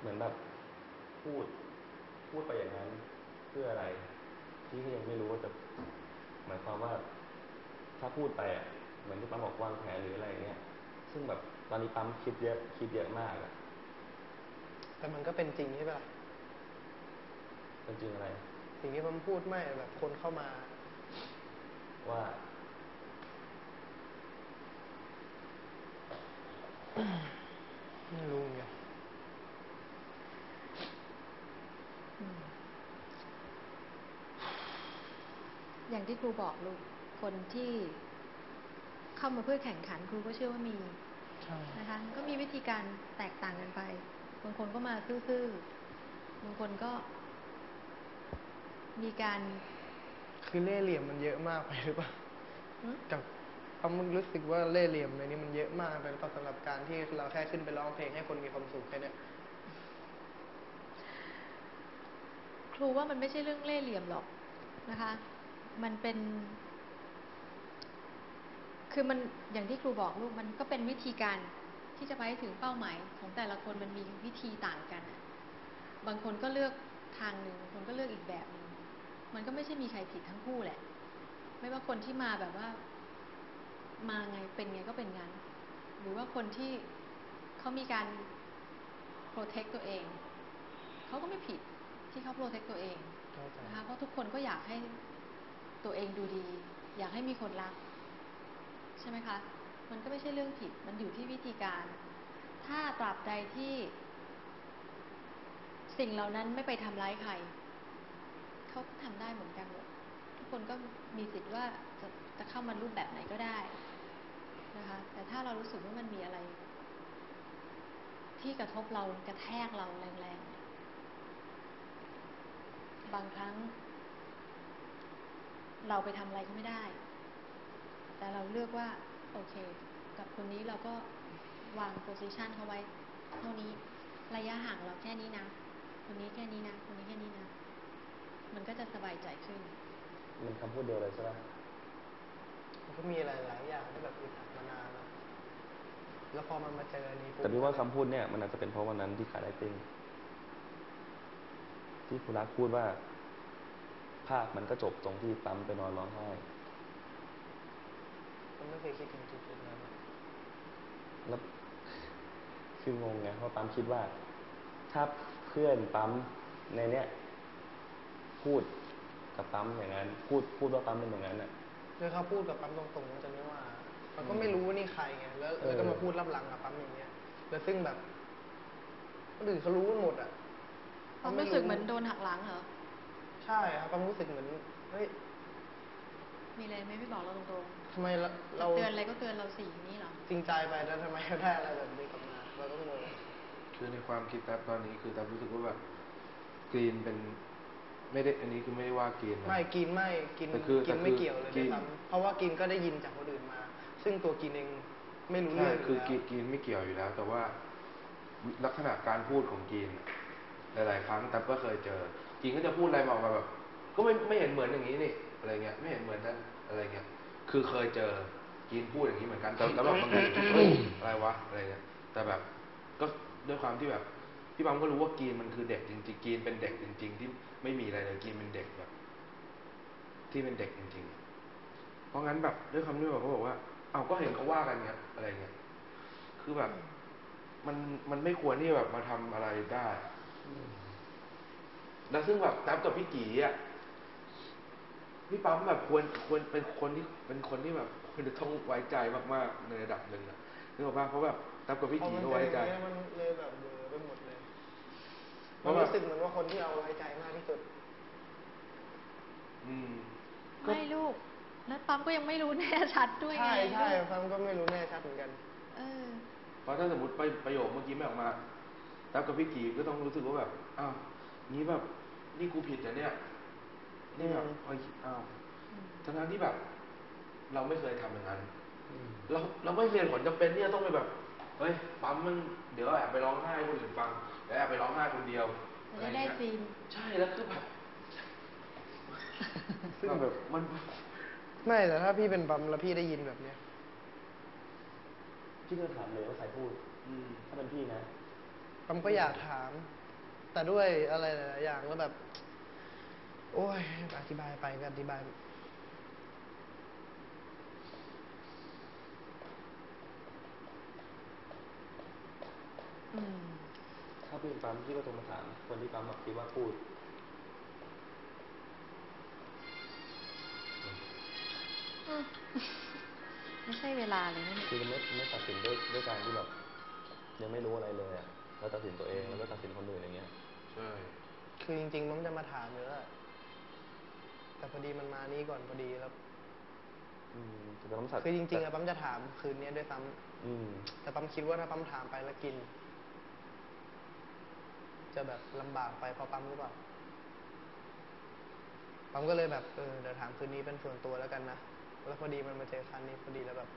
เหมือนแบบพูด พูดไปอย่างนั้นเพื่ออะไรพี่ก็ยังไม่รู้ว่าจะหมายความว่า ถ้าพูดไปอะเหมือนที่ปั๊มบอกวางแผนหรืออะไรอย่างเงี้ย ซึ่งแบบตอนนี้ปั๊มคิดเยอะคิดเยอะมากอะแต่มันก็เป็นจริงใช่ปะล่ะเป็นจริงอะไร สิ่งที่ผมพูดไม่แบบคนเข้ามาว่า ไม่รู้เหมือนกัน อย่างที่ครูบอกลูกคนที่เข้ามาเพื่อแข่งขันครูก็เชื่อว่ามีใช่นะคะก็มีวิธีการแตกต่างกันไป บางคนก็มาซื่อๆบางคนก็มีการ คือเล่ห์เหลี่ยมมันเยอะมากไปหรือเปล่าหึกับความรู้สึกว่าเล่ห์เหลี่ยมในนี้มันเยอะมากไปหรือเปล่าสำหรับการที่เราแค่ขึ้นไปร้องเพลงให้คนมีความสุขแค่เนี้ยครูว่ามันไม่ใช่เรื่องเล่ห์เหลี่ยมหรอกนะคะ มันเป็น คือมันอย่างที่ครูบอกลูกมันก็เป็นวิธีการที่จะไปให้ถึงเป้าหมายของแต่ละคนมันมีวิธีต่างกันอะบางคนก็เลือกทางหนึ่งบางคนก็เลือกอีกแบบหนึ่งมันก็ไม่ใช่มีใครผิดทั้งคู่แหละ ไม่ว่าคนที่มาแบบว่า มาไงเป็นไงก็เป็นงั้น หรือว่าคนที่เขามีการ protect ตัวเองเขาก็ไม่ผิดที่เขา protect ตัวเองเข้าใจนะคะเพราะทุกคนก็อยากให้ ตัวเองดูดี อยากให้มีคนรัก ใช่ไหมคะ มันก็ไม่ใช่เรื่องผิด มันอยู่ที่วิธีการ ถ้าตราบใดที่ สิ่งเหล่านั้นไม่ไปทำร้ายใครเขาก็ทำได้เหมือนกันหมดทุกคนก็มีสิทธิ์ว่าจะจะเข้ามารูปแบบไหนก็ได้นะคะ แต่ถ้าเรารู้สึกว่ามันมีอะไร ที่กระทบเรากระแทกเราแรงๆบางครั้ง เราไปทำอะไรก็ไม่ได้ แต่เราเลือกว่า โอเค กับคนนี้เราก็วางโพซิชันเขาไว้ เท่านี้ระยะห่างเราแค่นี้นะ คนนี้แค่นี้นะ คนนี้แค่นี้นะ มันก็จะสบายใจขึ้น มันคำพูดเดียวเลยใช่ไหมมันก็มีหลายๆอย่างที่แบบอึดอัดมานานแล้วแล้วพอมันมาเจออันนี้ปุ๊บแต่พี่ว่าคำพูดเนี่ย มันอาจจะเป็นเพราะวันนั้นที่ขายไอติมที่คุณรักพูดว่า ภาพมันก็จบตรงที่ปั๊มไปนอนร้องไห้ผมไม่เคยคิดถึงจุดๆนั้นอะแล้วคืองงไงเพราะปั๊มคิดว่า ถ้าเพื่อนปั๊มในเนี้ยพูดกับปั๊มอย่างนั้น พูดพูดว่าปั๊มเป็นอย่างนั้นอะคือเขาพูดกับปั๊มตรงๆมันจะไม่ว่ามันก็ไม่รู้ว่านี่ใครไงแล้วแล้วก็เออมาพูดรับหลังกับปั๊มอย่างเงี้ย แล้วซึ่งแบบคนอื่นเขารู้กันหมดอะความรู้สึกเหมือนโดนหักหลังเหรอ ใช่ครับความรู้สึกเหมือนเฮ้ยมีอะไรไหม่ไม่บอกเราตรงทำไมเราๆเราเตือนอะไรก็เตือนเราสี่อย่างนี้เหรอ จริงใจไปแล้วทำไมเราได้อะไรแบบนี้กลับมาเราก็งงคือในความคิดแท็บตอนนี้คือแท็บรู้สึกว่าแบบกรีนเป็นไม่ได้อันนี้คือไม่ได้ว่ากรีนนะ ไม่กินไม่กินแต่คือกินแต่คือไม่เกี่ยวเลยกิด้วยนซ้ำเพราะว่ากินก็ได้ยินจากคนอื่นมา ซึ่งตัวกินเองไม่รู้ใช่เรื่องคืออยู่กรีแล้วนกรีนไม่เกี่ยวอยู่แล้ว แต่ว่าลักษณะการพูดของกรีนอะ หลายๆครั้งแท็บก็เคยเจอกรีนก็จะพูดอะไรมาออกมาแบบ ก็ไม่ไม่เห็นเหมือนอย่างนี้นี่อะไรเงี้ยไม่เห็นเหมือนนั้นอะไรเงี้ยคือเคยเจอกีนพูดอย่างนี้เหมือนกันแต่แล้วแบบบางทีเฮ้ยอะไรวะอะไรเงี้ยแต่แบบก็ด้วยความที่แบบพี่บังก็รู้ว่ากีนมันคือเด็กจริงๆกีนเป็นเด็กจริง ๆ ที่ไม่มีอะไรเลยกีนเป็นเด็กแบบ ที่เป็นเด็กจริง ๆ เพราะงั้นแบบด้วยคำที่แบบเขาบอกว่าเอาก็เห็นเขาว่ากันเงี้ยอะไรเงี้ยคือแบบ มันมันไม่ควรที่แบบมาทำอะไรได้ แล้วซึ่งแบบแท็บกับพี่กีอะพี่ปั๊มแบบควรควรเป็นคนที่เป็นคนที่แบบควรจะต้องไว้ใจมากๆในระดับหนึ่งอะนึกออกป่ะเพราะแบบแท็บกับพี่พอกีมันก็เจอไว้อย่างใจเงี้ยมันเลยแบบเบลอไปหมดเลยเพมันราะว่ารู้สึกเหมือนว่าคนที่เอาไว้ใจมากที่สุด อืมไม่ลูกแล้วปั๊มก็ยังไม่รู้แน่ชัดด้วยไงใช่ใช่ลูกฟังก็ไม่รู้แน่ชัดเหมือนกัน เออ เพราะถ้าสมมติไปประโยคเมื่อกี้ไม่ออกมา แท็บกับพี่กีก็ต้องรู้สึกว่าแบบอ้าวงี้แบบนี่กูผิดนะเนี่ยนี่แบบอืมเฮ้ยอ้าวทั้งนั้นที่แบบ เราไม่เคยทำอย่างนั้นเราเราไม่เรียนผลจำเป็นที่จะต้องไปแบบเฮ้ยปั๊มมันเดี๋ยวแอบไปร้องไห้ให้คนอื่นฟังเดี๋ยวแอบไปร้องไห้คนเดียวจะได้ได้อะรซีเงี้ยนใช่แล้วคือแบบซึ่งแบบมันไม่แต่ถ้าพี่เป็นปั๊มแล้วพี่ได้ยินแบบเนี้ยพี่ก็ถามเลยว่าใครพูดอืมถ้าเป็นพี่นะ พปั๊มก็อยากถาม แต่ด้วยอะไรหลายๆอย่างแล้วแบบ โอ้ย อธิบายไปก็อธิบาย อืม ถ้าเป็นปั๊มพี่ก็โทรมาถามคนที่ปั๊มแบบคิดว่าพูด อืมไม่ใช่เวลาเลยนะเนี่ย คือไม่ไม่ตัดสินด้วยด้วยการที่แบบยังไม่รู้อะไรเลยอะ แล้วตัดสินตัวเองแล้วก็ตัดสินคนอื่นอย่างเงี้ยใช่คือจริงๆมันจะมาถามอยู่แล้วแหละแต่พอดีมันมานี่ก่อนพอดีแล้วอืมแต่ปั๊มสัตว์คือจริงๆอะปั๊มจะถามคืนนี้ด้วยซ้ำอืมแต่ปั๊มคิดว่าถ้าปั๊มถามไปแล้วกิน จะแบบลำบากไปเพราะปั๊มหรือเปล่าปั๊มก็เลยแบบเออเดี๋ยวถามคืนนี้เป็นส่วนตัวแล้วกันนะแล้วพอดีมันมาเจอคันนี้พอดีแล้วแบบ